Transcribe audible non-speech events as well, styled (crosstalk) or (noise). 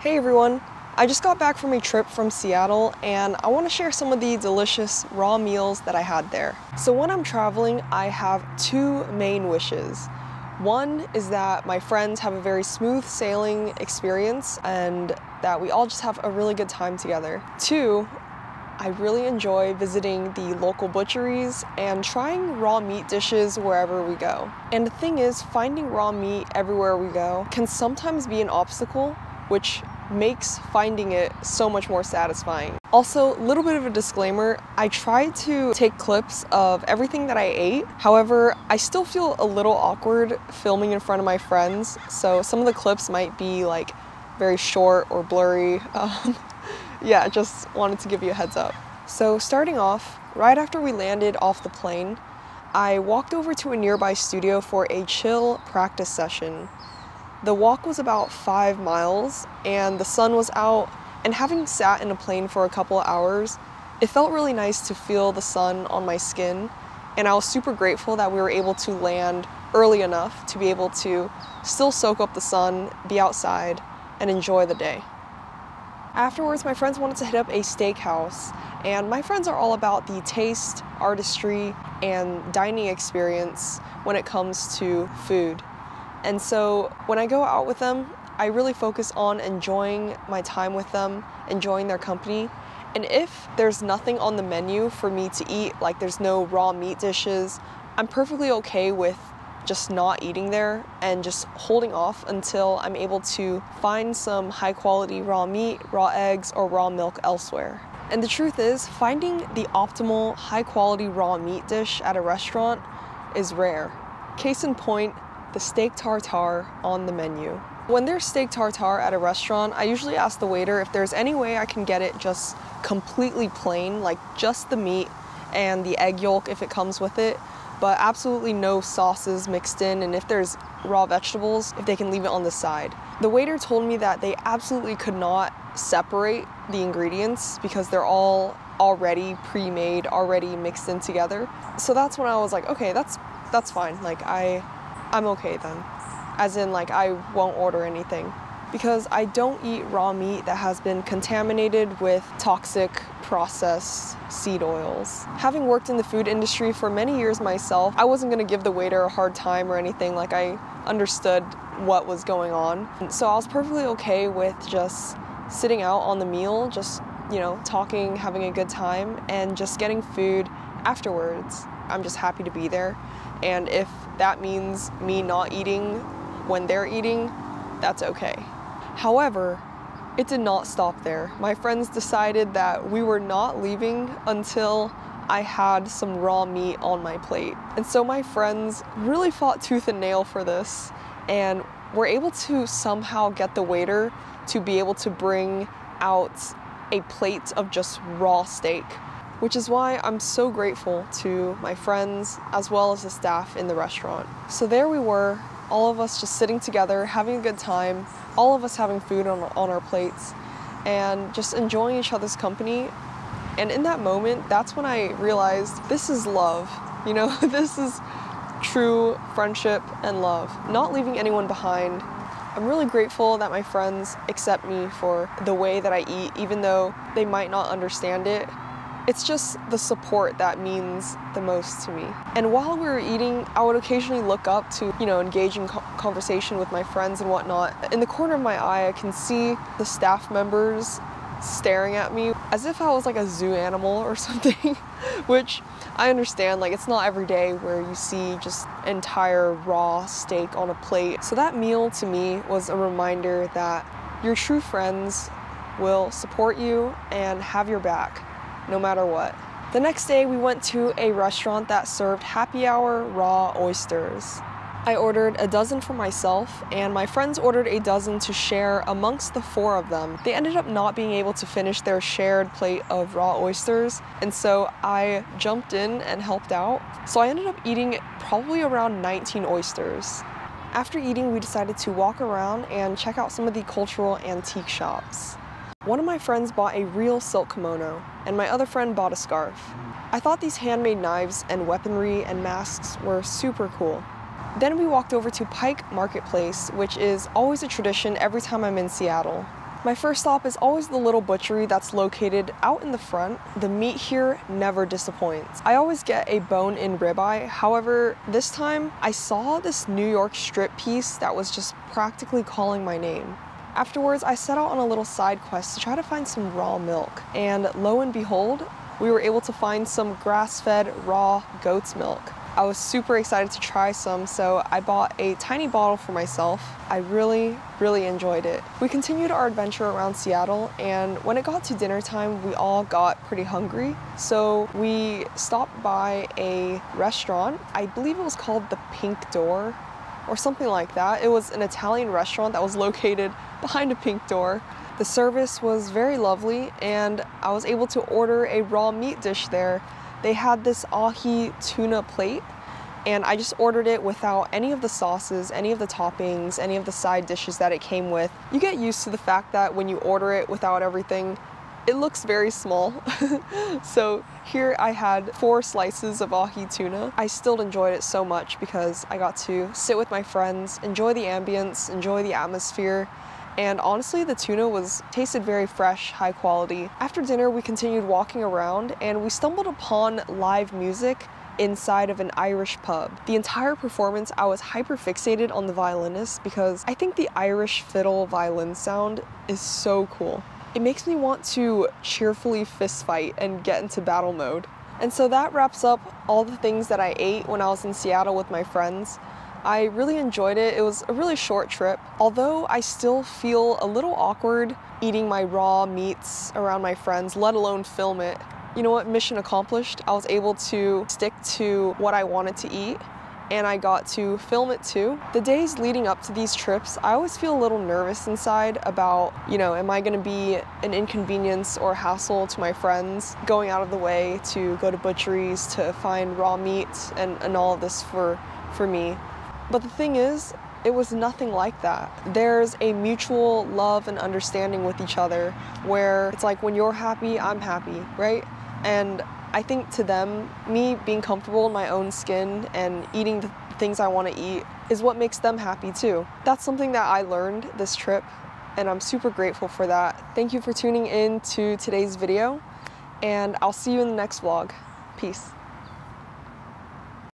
Hey everyone! I just got back from a trip from Seattle and I want to share some of the delicious raw meals that I had there. So when I'm traveling, I have two main wishes. One is that my friends have a very smooth sailing experience and that we all just have a really good time together. Two, I really enjoy visiting the local butcheries and trying raw meat dishes wherever we go. And the thing is, finding raw meat everywhere we go can sometimes be an obstacle, which makes finding it so much more satisfying. Also, a little bit of a disclaimer, I tried to take clips of everything that I ate. However, I still feel a little awkward filming in front of my friends, so some of the clips might be like very short or blurry. (laughs) Um, yeah, just wanted to give you a heads up. So starting off, right after we landed off the plane, I walked over to a nearby studio for a chill practice session. The walk was about five miles and the sun was out and having sat in a plane for a couple hours, it felt really nice to feel the sun on my skin and I was super grateful that we were able to land early enough to be able to still soak up the sun, be outside, and enjoy the day. Afterwards, my friends wanted to hit up a steakhouse, and my friends are all about the taste, artistry, and dining experience when it comes to food. And so when I go out with them, I really focus on enjoying my time with them, enjoying their company. And if there's nothing on the menu for me to eat, like there's no raw meat dishes, I'm perfectly okay with just not eating there and just holding off until I'm able to find some high quality raw meat, raw eggs, or raw milk elsewhere. And the truth is, finding the optimal high quality raw meat dish at a restaurant is rare. Case in point, the steak tartare on the menu. When there's steak tartare at a restaurant, I usually ask the waiter if there's any way I can get it just completely plain, like just the meat and the egg yolk if it comes with it, but absolutely no sauces mixed in, and if there's raw vegetables, if they can leave it on the side. The waiter told me that they absolutely could not separate the ingredients because they're all already pre-made, already mixed in together. So that's when I was like, okay, that's that's fine. Like I I'm okay then. As in like I won't order anything because I don't eat raw meat that has been contaminated with toxic processed seed oils. Having worked in the food industry for many years myself, I wasn't gonna give the waiter a hard time or anything, like I understood what was going on. So I was perfectly okay with just sitting out on the meal, just, you know, talking, having a good time, and just getting food afterwards. I'm just happy to be there. And if that means me not eating when they're eating, that's okay. However, it did not stop there. My friends decided that we were not leaving until I had some raw meat on my plate. And so my friends really fought tooth and nail for this and were able to somehow get the waiter to be able to bring out a plate of just raw steak, which is why I'm so grateful to my friends as well as the staff in the restaurant. So there we were, all of us just sitting together, having a good time, all of us having food on, on our plates, and just enjoying each other's company. And in that moment, that's when I realized this is love. You know, (laughs) this is true friendship and love, not leaving anyone behind. I'm really grateful that my friends accept me for the way that I eat, even though they might not understand it it's just the support that means the most to me. And while we were eating, I would occasionally look up to, you know, engage in co conversation with my friends and whatnot. In the corner of my eye, I can see the staff members staring at me as if I was like a zoo animal or (laughs) something, which I understand, like it's not every day where you see just entire raw steak on a plate. So that meal to me was a reminder that your true friends will support you and have your back no matter what. The next day, we went to a restaurant that served happy hour raw oysters. I ordered a dozen for myself, and my friends ordered a dozen to share amongst the four of them. They ended up not being able to finish their shared plate of raw oysters, and so I jumped in and helped out. So I ended up eating probably around 19 oysters. After eating, we decided to walk around and check out some of the cultural antique shops. One of my friends bought a real silk kimono, and my other friend bought a scarf. I thought these handmade knives and weaponry and masks were super cool. Then we walked over to Pike Marketplace, which is always a tradition every time I'm in Seattle. My first stop is always the little butchery that's located out in the front. The meat here never disappoints. I always get a bone-in ribeye, however, this time I saw this New York strip piece that was just practically calling my name. Afterwards, I set out on a little side quest to try to find some raw milk, and lo and behold, we were able to find some grass-fed raw goat's milk. I was super excited to try some, so I bought a tiny bottle for myself. I really, really enjoyed it. We continued our adventure around Seattle, and when it got to dinner time, we all got pretty hungry. So we stopped by a restaurant. I believe it was called the Pink Door or something like that. It was an Italian restaurant that was located behind a pink door. The service was very lovely, and I was able to order a raw meat dish there they had this ahi tuna plate and I just ordered it without any of the sauces, any of the toppings, any of the side dishes that it came with. You get used to the fact that when you order it without everything, it looks very small. (laughs) so here I had four slices of ahi tuna. I still enjoyed it so much because I got to sit with my friends, enjoy the ambience, enjoy the atmosphere, and honestly the tuna was tasted very fresh, high quality. After dinner we continued walking around and we stumbled upon live music inside of an Irish pub. The entire performance I was hyper fixated on the violinist because I think the Irish fiddle violin sound is so cool. It makes me want to cheerfully fist fight and get into battle mode. And so that wraps up all the things that I ate when I was in Seattle with my friends. I really enjoyed it. It was a really short trip. Although I still feel a little awkward eating my raw meats around my friends, let alone film it. You know what, mission accomplished. I was able to stick to what I wanted to eat and I got to film it too. The days leading up to these trips, I always feel a little nervous inside about, you know, am I gonna be an inconvenience or hassle to my friends going out of the way to go to butcheries to find raw meat and, and all of this for, for me. But the thing is, it was nothing like that. There's a mutual love and understanding with each other where it's like when you're happy, I'm happy, right? And I think to them, me being comfortable in my own skin and eating the things I want to eat is what makes them happy too. That's something that I learned this trip and I'm super grateful for that. Thank you for tuning in to today's video and I'll see you in the next vlog. Peace.